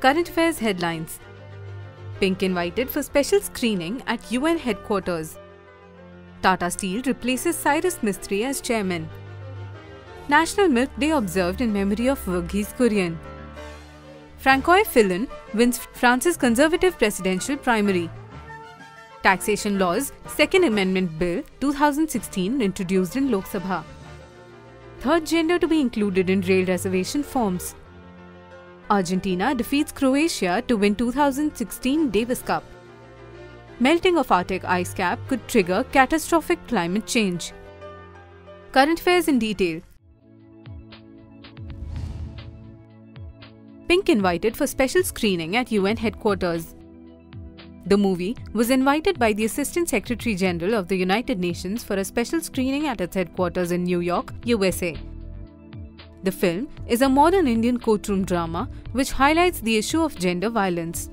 Current Affairs headlines Pink invited for special screening at UN headquarters. Tata Steel replaces Cyrus Mistry as chairman. National Milk Day observed in memory of Verghese Kurian. Francois Fillon wins France's Conservative presidential primary. Taxation Laws Second Amendment Bill 2016 introduced in Lok Sabha. Third gender to be included in rail reservation forms. Argentina defeats Croatia to win 2016 Davis Cup. Melting of Arctic ice cap could trigger catastrophic climate change. Current affairs in detail. Pink invited for special screening at UN headquarters. The movie was invited by the Assistant Secretary General of the United Nations for a special screening at its headquarters in New York, USA. The film is a modern Indian courtroom drama which highlights the issue of gender violence.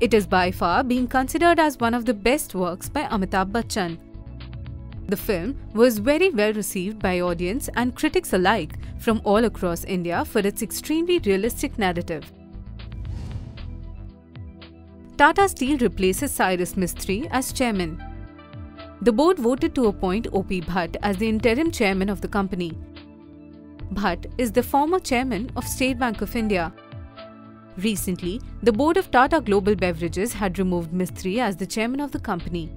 It is by far being considered as one of the best works by Amitabh Bachchan. The film was very well received by audience and critics alike from all across India for its extremely realistic narrative. Tata Steel replaces Cyrus Mistry as chairman. The board voted to appoint O.P. Bhatt as the interim chairman of the company. Bhatt is the former chairman of State Bank of India. Recently, the board of Tata Global Beverages had removed Mistry as the chairman of the company.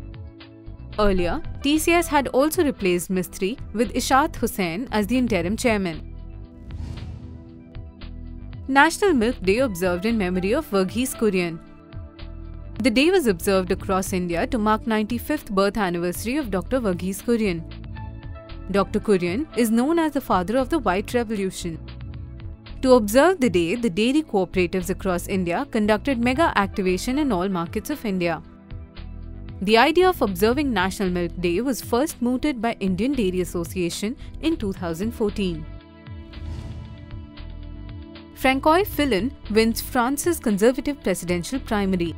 Earlier, TCS had also replaced Mistry with Ishaat Hussain as the interim chairman. National Milk Day observed in memory of Verghese Kurian. The day was observed across India to mark 95th birth anniversary of Dr. Verghese Kurian. Dr. Kurian is known as the father of the White Revolution. To observe the day, the dairy cooperatives across India conducted mega activation in all markets of India. The idea of observing National Milk Day was first mooted by Indian Dairy Association in 2014. Francois Fillon wins France's Conservative presidential primary.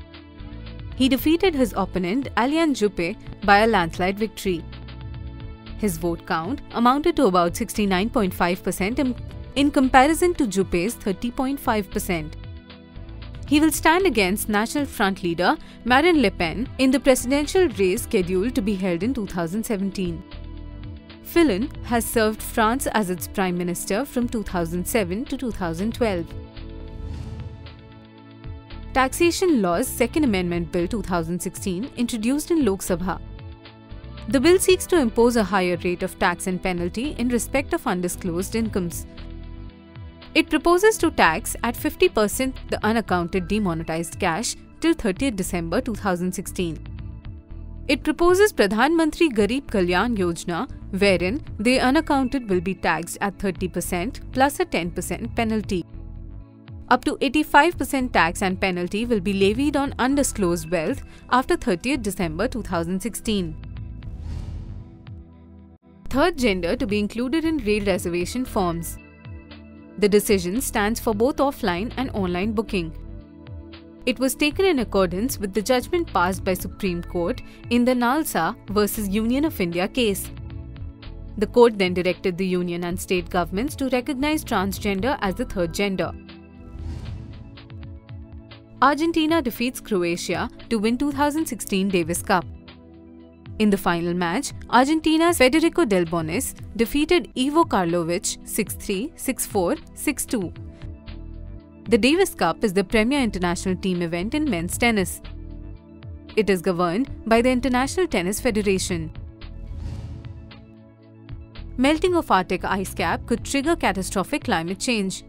He defeated his opponent Alain Juppé by a landslide victory. His vote count amounted to about 69.5% in comparison to Juppé's 30.5%. He will stand against National Front leader Marine Le Pen in the presidential race scheduled to be held in 2017. Fillon has served France as its prime minister from 2007 to 2012. Taxation Laws Second Amendment Bill 2016 introduced in Lok Sabha. The bill seeks to impose a higher rate of tax and penalty in respect of undisclosed incomes. It proposes to tax at 50% the unaccounted demonetized cash till 30th December 2016. It proposes Pradhan Mantri Garib Kalyan Yojana, wherein the unaccounted will be taxed at 30% plus a 10% penalty. Up to 85% tax and penalty will be levied on undisclosed wealth after 30th December 2016. Third gender to be included in rail reservation forms. The decision stands for both offline and online booking. It was taken in accordance with the judgment passed by Supreme Court in the Nalsa versus Union of India case. The court then directed the union and state governments to recognize transgender as the third gender. Argentina defeats Croatia to win 2016 Davis Cup. In the final match, Argentina's Federico Del Bonis defeated Ivo Karlovic 6-3, 6-4, 6-2. The Davis Cup is the premier international team event in men's tennis. It is governed by the International Tennis Federation. Melting of Arctic ice cap could trigger catastrophic climate change.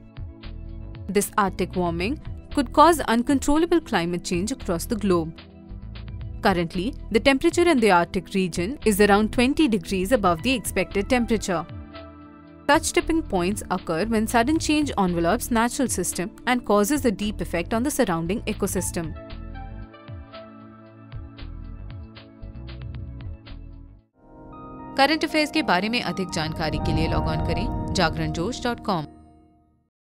This Arctic warming could cause uncontrollable climate change across the globe. Currently, the temperature in the Arctic region is around 20 degrees above the expected temperature. Such tipping points occur when sudden change envelopes natural system and causes a deep effect on the surrounding ecosystem. Current affairs के बारे में अधिक जानकारी के लिए log on करें जागरण जोश dot com